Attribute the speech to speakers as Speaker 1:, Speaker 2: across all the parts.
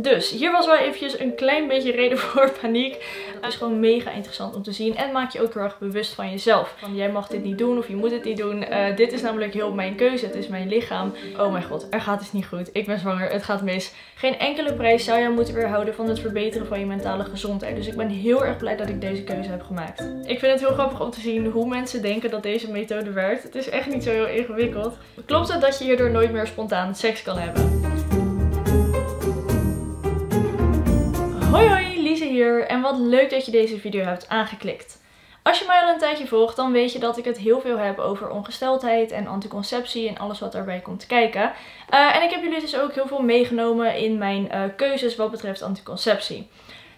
Speaker 1: Dus hier was wel eventjes een klein beetje reden voor paniek. Het is gewoon mega interessant om te zien. En maak je ook heel erg bewust van jezelf. Van jij mag dit niet doen of je moet het niet doen. Uh, dit is namelijk heel mijn keuze. Het is mijn lichaam. Oh mijn god, er gaat het niet goed. Ik ben zwanger. Het gaat mis. Geen enkele prijs zou jou moeten weerhouden van het verbeteren van je mentale gezondheid. Dus ik ben heel erg blij dat ik deze keuze heb gemaakt. Ik vind het heel grappig om te zien hoe mensen denken dat deze methode werkt. Het is echt niet zo heel ingewikkeld. Klopt het dat je hierdoor nooit meer spontaan seks kan hebben? Hier en wat leuk dat je deze video hebt aangeklikt. Als je mij al een tijdje volgt, dan weet je dat ik het heel veel heb over ongesteldheid en anticonceptie en alles wat daarbij komt kijken. Uh, en ik heb jullie dus ook heel veel meegenomen in mijn uh, keuzes wat betreft anticonceptie.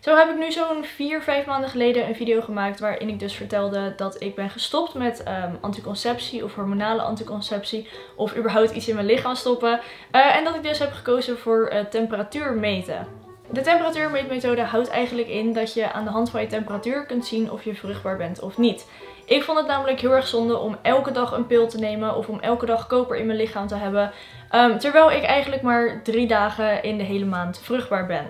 Speaker 1: Zo heb ik nu zo'n 4, 5 maanden geleden een video gemaakt waarin ik dus vertelde dat ik ben gestopt met um, anticonceptie of hormonale anticonceptie of überhaupt iets in mijn lichaam stoppen. Uh, en dat ik dus heb gekozen voor temperatuur meten. De temperatuurmeetmethode houdt eigenlijk in dat je aan de hand van je temperatuur kunt zien of je vruchtbaar bent of niet. Ik vond het namelijk heel erg zonde om elke dag een pil te nemen of om elke dag koper in mijn lichaam te hebben. Um, terwijl ik eigenlijk maar drie dagen in de hele maand vruchtbaar ben.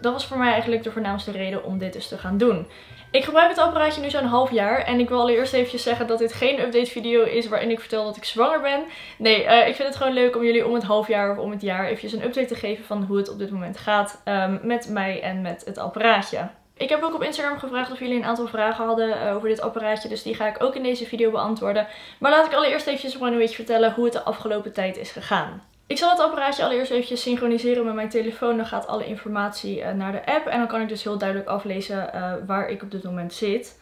Speaker 1: Dat was voor mij eigenlijk de voornaamste reden om dit dus te gaan doen. Ik gebruik het apparaatje nu zo'n half jaar. En ik wil allereerst even zeggen dat dit geen update video is waarin ik vertel dat ik zwanger ben. Nee, uh, ik vind het gewoon leuk om jullie om het half jaar of om het jaar eventjes een update te geven van hoe het op dit moment gaat um, met mij en met het apparaatje. Ik heb ook op Instagram gevraagd of jullie een aantal vragen hadden uh, over dit apparaatje. Dus die ga ik ook in deze video beantwoorden. Maar laat ik allereerst eventjes gewoon een beetje vertellen hoe het de afgelopen tijd is gegaan. Ik zal het apparaatje allereerst eventjes synchroniseren met mijn telefoon. Dan gaat alle informatie uh, naar de app. En dan kan ik dus heel duidelijk aflezen uh, waar ik op dit moment zit.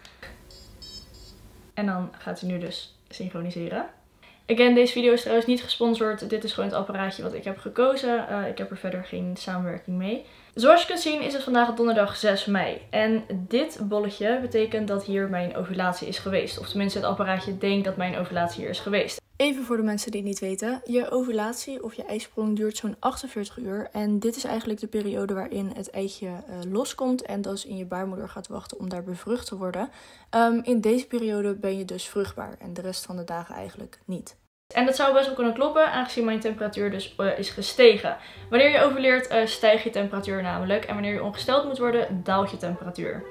Speaker 1: En dan gaat hij nu dus synchroniseren. Again, deze video is trouwens niet gesponsord. Dit is gewoon het apparaatje wat ik heb gekozen. Uh, ik heb er verder geen samenwerking mee. Zoals je kunt zien is het vandaag donderdag 6 mei. En dit bolletje betekent dat hier mijn ovulatie is geweest. Of tenminste het apparaatje denkt dat mijn ovulatie hier is geweest. Even voor de mensen die het niet weten. Je ovulatie of je ijsprong duurt zo'n 48 uur. En dit is eigenlijk de periode waarin het eitje uh, loskomt en dus in je baarmoeder gaat wachten om daar bevrucht te worden. Um, in deze periode ben je dus vruchtbaar en de rest van de dagen eigenlijk niet. En dat zou best wel kunnen kloppen, aangezien mijn temperatuur dus uh, is gestegen. Wanneer je overleert, uh, stijgt je temperatuur namelijk. En wanneer je ongesteld moet worden, daalt je temperatuur.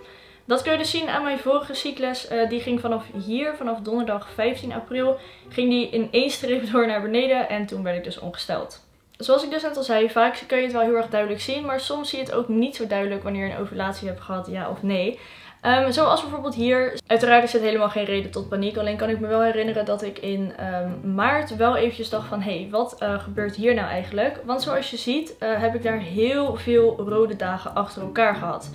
Speaker 1: Dat kun je dus zien aan mijn vorige cyclus. Uh, die ging vanaf hier, vanaf donderdag 15 april, ging die in één streep door naar beneden. En toen werd ik dus ongesteld. Zoals ik dus net al zei, vaak kun je het wel heel erg duidelijk zien. Maar soms zie je het ook niet zo duidelijk wanneer je een ovulatie hebt gehad, ja of nee. Um, zoals bijvoorbeeld hier. Uiteraard is het helemaal geen reden tot paniek. Alleen kan ik me wel herinneren dat ik in um, maart wel eventjes dacht van... Hé, hey, wat uh, gebeurt hier nou eigenlijk? Want zoals je ziet uh, heb ik daar heel veel rode dagen achter elkaar gehad.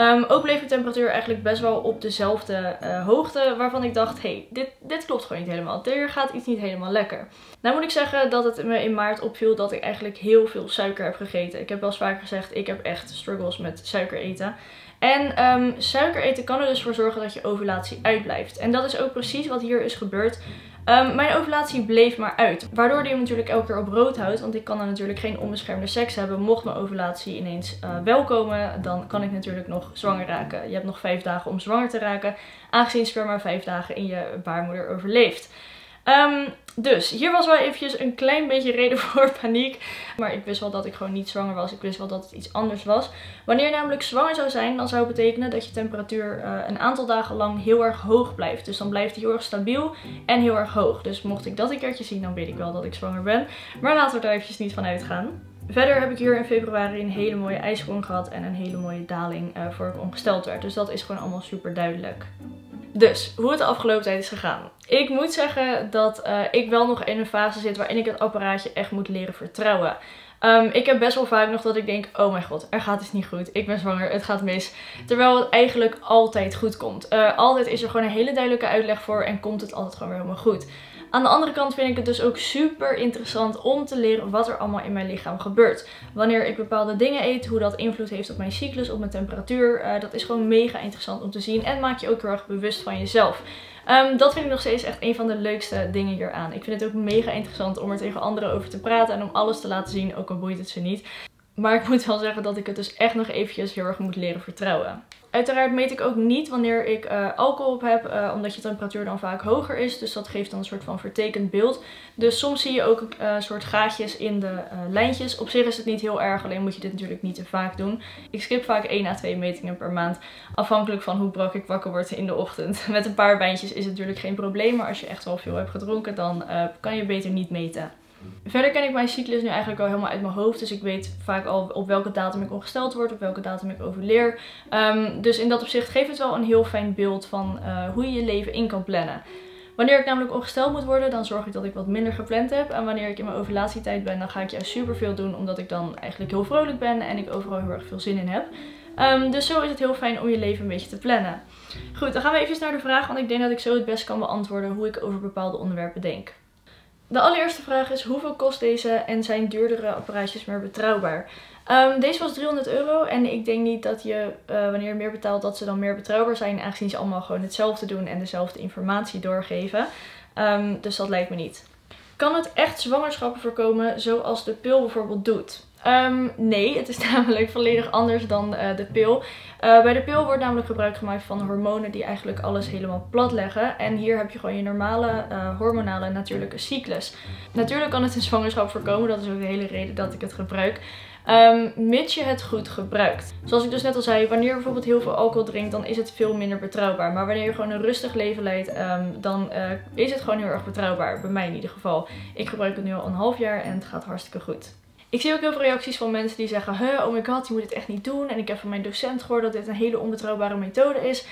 Speaker 1: Um, ook bleef de temperatuur eigenlijk best wel op dezelfde uh, hoogte. Waarvan ik dacht, hé, hey, dit, dit klopt gewoon niet helemaal. Er gaat iets niet helemaal lekker. Nou moet ik zeggen dat het me in maart opviel dat ik eigenlijk heel veel suiker heb gegeten. Ik heb wel eens vaker gezegd, ik heb echt struggles met suiker eten. En um, suiker eten kan er dus voor zorgen dat je ovulatie uitblijft. En dat is ook precies wat hier is gebeurd. Um, mijn ovulatie bleef maar uit. Waardoor die hem natuurlijk elke keer op rood houdt. Want ik kan dan natuurlijk geen onbeschermde seks hebben. Mocht mijn ovulatie ineens uh, wel komen, dan kan ik natuurlijk nog zwanger raken. Je hebt nog vijf dagen om zwanger te raken. Aangezien sperma vijf dagen in je baarmoeder overleeft. Um, dus hier was wel eventjes een klein beetje reden voor paniek. Maar ik wist wel dat ik gewoon niet zwanger was. Ik wist wel dat het iets anders was. Wanneer je namelijk zwanger zou zijn, dan zou het betekenen dat je temperatuur uh, een aantal dagen lang heel erg hoog blijft. Dus dan blijft die heel erg stabiel en heel erg hoog. Dus mocht ik dat een keertje zien, dan weet ik wel dat ik zwanger ben. Maar laten we er eventjes niet van uitgaan. Verder heb ik hier in februari een hele mooie ijsprong gehad en een hele mooie daling uh, voor ik ongesteld werd. Dus dat is gewoon allemaal super duidelijk. Dus, hoe het de afgelopen tijd is gegaan. Ik moet zeggen dat uh, ik wel nog in een fase zit waarin ik het apparaatje echt moet leren vertrouwen. Um, ik heb best wel vaak nog dat ik denk, oh mijn god, er gaat iets niet goed. Ik ben zwanger, het gaat mis. Terwijl het eigenlijk altijd goed komt. Uh, altijd is er gewoon een hele duidelijke uitleg voor en komt het altijd gewoon weer helemaal goed. Aan de andere kant vind ik het dus ook super interessant om te leren wat er allemaal in mijn lichaam gebeurt. Wanneer ik bepaalde dingen eet, hoe dat invloed heeft op mijn cyclus, op mijn temperatuur. Uh, dat is gewoon mega interessant om te zien en maak je ook heel erg bewust van jezelf. Um, dat vind ik nog steeds echt een van de leukste dingen hieraan. Ik vind het ook mega interessant om er tegen anderen over te praten en om alles te laten zien, ook al boeit het ze niet. Maar ik moet wel zeggen dat ik het dus echt nog eventjes heel erg moet leren vertrouwen. Uiteraard meet ik ook niet wanneer ik uh, alcohol op heb, uh, omdat je temperatuur dan vaak hoger is. Dus dat geeft dan een soort van vertekend beeld. Dus soms zie je ook een uh, soort gaatjes in de lijntjes. Op zich is het niet heel erg, alleen moet je dit natuurlijk niet te vaak doen. Ik skip vaak 1 à 2 metingen per maand, afhankelijk van hoe brak ik wakker word in de ochtend. Met een paar wijntjes is het natuurlijk geen probleem, maar als je echt wel veel hebt gedronken, dan kan je beter niet meten. Verder ken ik mijn cyclus nu eigenlijk al helemaal uit mijn hoofd. Dus ik weet vaak al op welke datum ik ongesteld word, op welke datum ik overleer. Um, dus in dat opzicht geeft het wel een heel fijn beeld van uh, hoe je je leven in kan plannen. Wanneer ik namelijk ongesteld moet worden, dan zorg ik dat ik wat minder gepland heb. En wanneer ik in mijn ovulatietijd ben, dan ga ik juist super veel doen. Omdat ik dan eigenlijk heel vrolijk ben en ik overal heel erg veel zin in heb. Um, dus zo is het heel fijn om je leven een beetje te plannen. Goed, dan gaan we even naar de vraag, want ik denk dat ik zo het best kan beantwoorden hoe ik over bepaalde onderwerpen denk. De allereerste vraag is hoeveel kost deze en zijn duurdere apparaatjes meer betrouwbaar? Um, deze was 300 euro en ik denk niet dat je uh, wanneer je meer betaalt dat ze dan meer betrouwbaar zijn. Aangezien ze allemaal gewoon hetzelfde doen en dezelfde informatie doorgeven. Um, dus dat lijkt me niet. Kan het echt zwangerschappen voorkomen zoals de pil bijvoorbeeld doet? Um, nee, het is namelijk volledig anders dan uh, de pil. Uh, bij de pil wordt namelijk gebruik gemaakt van hormonen die eigenlijk alles helemaal plat leggen. En hier heb je gewoon je normale uh, hormonale natuurlijke cyclus. Natuurlijk kan het een zwangerschap voorkomen, dat is ook de hele reden dat ik het gebruik. Um, mits je het goed gebruikt. Zoals ik dus net al zei, wanneer je bijvoorbeeld heel veel alcohol drinkt, dan is het veel minder betrouwbaar. Maar wanneer je gewoon een rustig leven leidt, um, dan is het gewoon heel erg betrouwbaar. Bij mij in ieder geval. Ik gebruik het nu al een half jaar en het gaat hartstikke goed. Ik zie ook heel veel reacties van mensen die zeggen, oh my god, je moet het echt niet doen. En ik heb van mijn docent gehoord dat dit een hele onbetrouwbare methode is.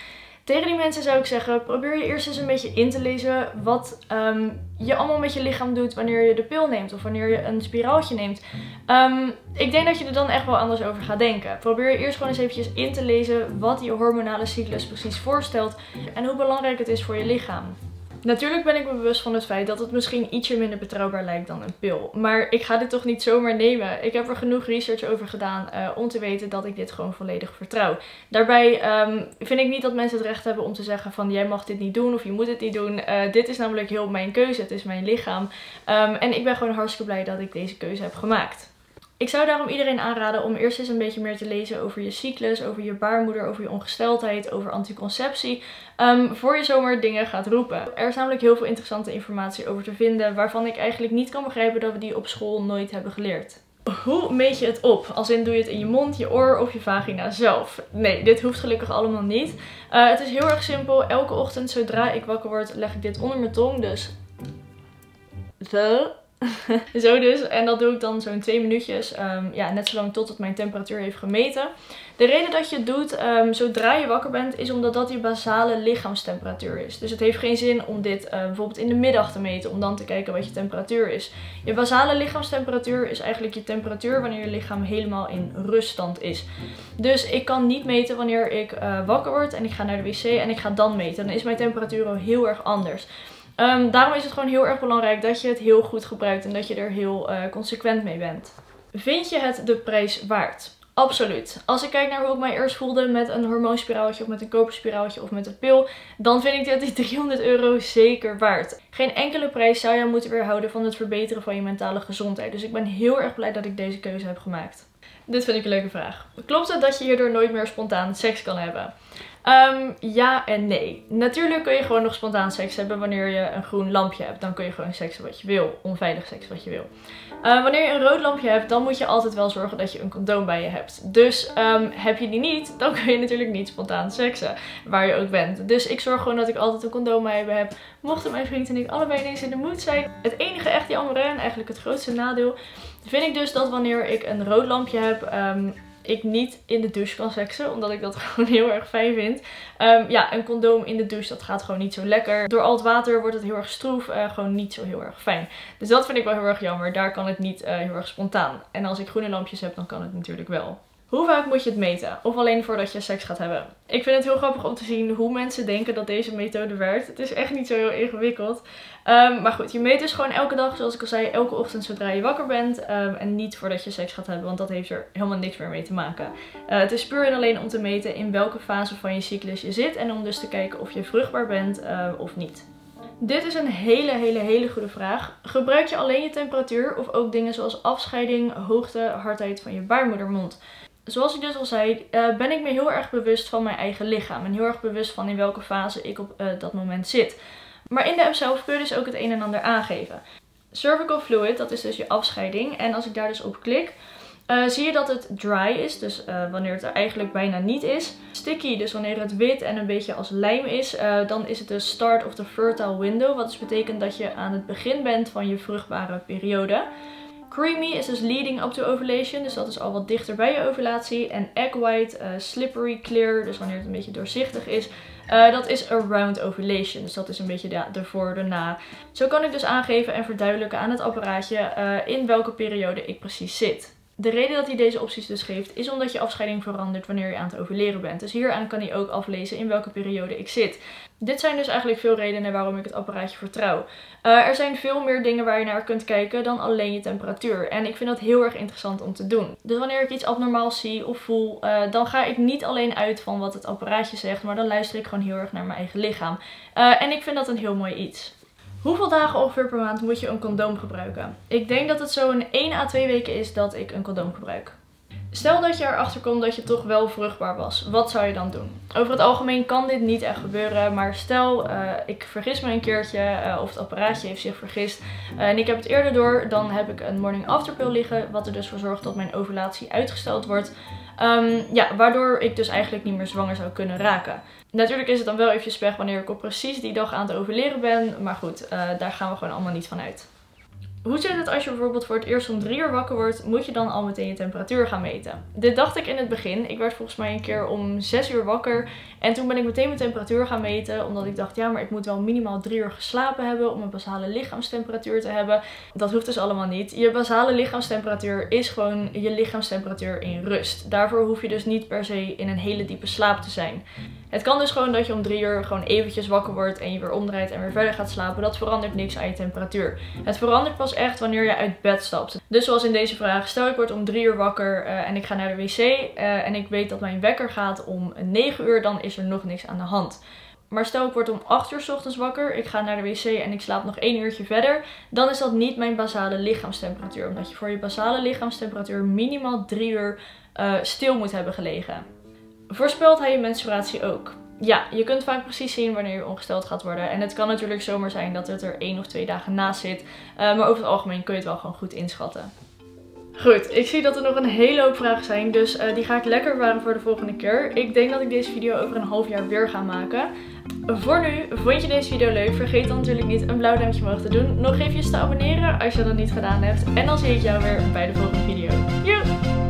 Speaker 1: Tegen die mensen zou ik zeggen, probeer je eerst eens een beetje in te lezen wat um, je allemaal met je lichaam doet wanneer je de pil neemt of wanneer je een spiraaltje neemt. Um, ik denk dat je er dan echt wel anders over gaat denken. Probeer je eerst gewoon eens eventjes in te lezen wat je hormonale cyclus precies voorstelt en hoe belangrijk het is voor je lichaam. Natuurlijk ben ik me bewust van het feit dat het misschien ietsje minder betrouwbaar lijkt dan een pil. Maar ik ga dit toch niet zomaar nemen. Ik heb er genoeg research over gedaan uh, om te weten dat ik dit gewoon volledig vertrouw. Daarbij um, vind ik niet dat mensen het recht hebben om te zeggen van jij mag dit niet doen of je moet het niet doen. Uh, dit is namelijk heel mijn keuze. Het is mijn lichaam. Um, en ik ben gewoon hartstikke blij dat ik deze keuze heb gemaakt. Ik zou daarom iedereen aanraden om eerst eens een beetje meer te lezen over je cyclus, over je baarmoeder, over je ongesteldheid, over anticonceptie. Um, voor je zomaar dingen gaat roepen. Er is namelijk heel veel interessante informatie over te vinden waarvan ik eigenlijk niet kan begrijpen dat we die op school nooit hebben geleerd. Hoe meet je het op? Als in doe je het in je mond, je oor of je vagina zelf? Nee, dit hoeft gelukkig allemaal niet. Uh, het is heel erg simpel. Elke ochtend zodra ik wakker word leg ik dit onder mijn tong. Dus zo. zo dus. En dat doe ik dan zo'n twee minuutjes. Um, ja, net zolang totdat mijn temperatuur heeft gemeten. De reden dat je het doet um, zodra je wakker bent is omdat dat je basale lichaamstemperatuur is. Dus het heeft geen zin om dit uh, bijvoorbeeld in de middag te meten. Om dan te kijken wat je temperatuur is. Je basale lichaamstemperatuur is eigenlijk je temperatuur wanneer je lichaam helemaal in ruststand is. Dus ik kan niet meten wanneer ik uh, wakker word en ik ga naar de wc en ik ga dan meten. Dan is mijn temperatuur al heel erg anders. Um, daarom is het gewoon heel erg belangrijk dat je het heel goed gebruikt en dat je er heel uh, consequent mee bent. Vind je het de prijs waard? Absoluut. Als ik kijk naar hoe ik mij eerst voelde met een hormoonspiraaltje of met een koperspiraaltje of met een pil, dan vind ik dit die 300 euro zeker waard. Geen enkele prijs zou jou moeten weerhouden van het verbeteren van je mentale gezondheid. Dus ik ben heel erg blij dat ik deze keuze heb gemaakt. Dit vind ik een leuke vraag. Klopt het dat je hierdoor nooit meer spontaan seks kan hebben? Um, ja en nee. Natuurlijk kun je gewoon nog spontaan seks hebben wanneer je een groen lampje hebt. Dan kun je gewoon seksen wat je wil. Onveilig seks wat je wil. Uh, wanneer je een rood lampje hebt, dan moet je altijd wel zorgen dat je een condoom bij je hebt. Dus um, heb je die niet, dan kun je natuurlijk niet spontaan seksen. Waar je ook bent. Dus ik zorg gewoon dat ik altijd een condoom bij me heb. Mochten mijn vriend en ik allebei ineens in de moed zijn. Het enige echt jammer en eigenlijk het grootste nadeel. Vind ik dus dat wanneer ik een rood lampje heb... Um, ik niet in de douche kan seksen. Omdat ik dat gewoon heel erg fijn vind. Um, ja, een condoom in de douche, dat gaat gewoon niet zo lekker. Door al het water wordt het heel erg stroef. Uh, gewoon niet zo heel erg fijn. Dus dat vind ik wel heel erg jammer. Daar kan het niet uh, heel erg spontaan. En als ik groene lampjes heb, dan kan het natuurlijk wel. Hoe vaak moet je het meten? Of alleen voordat je seks gaat hebben? Ik vind het heel grappig om te zien hoe mensen denken dat deze methode werkt. Het is echt niet zo heel ingewikkeld. Um, maar goed, je meet dus gewoon elke dag, zoals ik al zei, elke ochtend zodra je wakker bent. Um, en niet voordat je seks gaat hebben, want dat heeft er helemaal niks meer mee te maken. Uh, het is puur en alleen om te meten in welke fase van je cyclus je zit. En om dus te kijken of je vruchtbaar bent uh, of niet. Dit is een hele, hele, hele goede vraag. Gebruik je alleen je temperatuur of ook dingen zoals afscheiding, hoogte, hardheid van je baarmoedermond? Zoals ik dus al zei, uh, ben ik me heel erg bewust van mijn eigen lichaam. En heel erg bewust van in welke fase ik op uh, dat moment zit. Maar in de app zelf kun je dus ook het een en ander aangeven. Cervical fluid, dat is dus je afscheiding. En als ik daar dus op klik, uh, zie je dat het dry is, dus wanneer het er eigenlijk bijna niet is. Sticky, dus wanneer het wit en een beetje als lijm is, dan is het de start of the fertile window. Wat dus betekent dat je aan het begin bent van je vruchtbare periode. Creamy is dus leading up to ovulation, dus dat is al wat dichter bij je ovulatie. En egg white, slippery clear, dus wanneer het een beetje doorzichtig is, uh, dat is around ovulation. Dus dat is een beetje de, voor, de na. Zo kan ik dus aangeven en verduidelijken aan het apparaatje uh, in welke periode ik precies zit. De reden dat hij deze opties dus geeft is omdat je afscheiding verandert wanneer je aan het overleren bent. Dus hieraan kan hij ook aflezen in welke periode ik zit. Dit zijn dus eigenlijk veel redenen waarom ik het apparaatje vertrouw. Uh, er zijn veel meer dingen waar je naar kunt kijken dan alleen je temperatuur. En ik vind dat heel erg interessant om te doen. Dus wanneer ik iets abnormaals zie of voel, uh, dan ga ik niet alleen uit van wat het apparaatje zegt, maar dan luister ik gewoon heel erg naar mijn eigen lichaam. Uh, en ik vind dat een heel mooi iets. Hoeveel dagen ongeveer per maand moet je een condoom gebruiken? Ik denk dat het zo een 1 à 2 weken is dat ik een condoom gebruik. Stel dat je erachter komt dat je toch wel vruchtbaar was. Wat zou je dan doen? Over het algemeen kan dit niet echt gebeuren. Maar stel uh, ik vergis me een keertje uh, of het apparaatje heeft zich vergist. Uh, en ik heb het eerder door. Dan heb ik een morning after pill liggen. Wat er dus voor zorgt dat mijn ovulatie uitgesteld wordt. Um, ja, waardoor ik dus eigenlijk niet meer zwanger zou kunnen raken. Natuurlijk is het dan wel eventjes pech wanneer ik op precies die dag aan het overleren ben. Maar goed, daar gaan we gewoon allemaal niet van uit. Hoe zit het als je bijvoorbeeld voor het eerst om drie uur wakker wordt, moet je dan al meteen je temperatuur gaan meten? Dit dacht ik in het begin. Ik werd volgens mij een keer om 6 uur wakker en toen ben ik meteen mijn temperatuur gaan meten. Omdat ik dacht, ja maar ik moet wel minimaal drie uur geslapen hebben om een basale lichaamstemperatuur te hebben. Dat hoeft dus allemaal niet. Je basale lichaamstemperatuur is gewoon je lichaamstemperatuur in rust. Daarvoor hoef je dus niet per se in een hele diepe slaap te zijn. Het kan dus gewoon dat je om drie uur gewoon eventjes wakker wordt en je weer omdraait en weer verder gaat slapen. Dat verandert niks aan je temperatuur. Het verandert pas echt wanneer je uit bed stapt. Dus zoals in deze vraag, stel ik word om drie uur wakker uh, en ik ga naar de wc uh, en ik weet dat mijn wekker gaat om 9 uur, dan is er nog niks aan de hand. Maar stel ik word om 8 uur ochtends wakker, ik ga naar de wc en ik slaap nog 1 uurtje verder. Dan is dat niet mijn basale lichaamstemperatuur. Omdat je voor je basale lichaamstemperatuur minimaal 3 uur uh, stil moet hebben gelegen. Voorspelt hij je menstruatie ook? Ja, je kunt vaak precies zien wanneer je ongesteld gaat worden. En het kan natuurlijk zomaar zijn dat het er één of twee dagen naast zit. Uh, maar over het algemeen kun je het wel gewoon goed inschatten. Goed, ik zie dat er nog een hele hoop vragen zijn, dus uh, die ga ik lekker bewaren voor de volgende keer. Ik denk dat ik deze video over een half jaar weer ga maken. Voor nu, vond je deze video leuk? Vergeet dan natuurlijk niet een blauw duimpje omhoog te doen. Nog even te abonneren als je dat niet gedaan hebt. En dan zie ik jou weer bij de volgende video. Joe!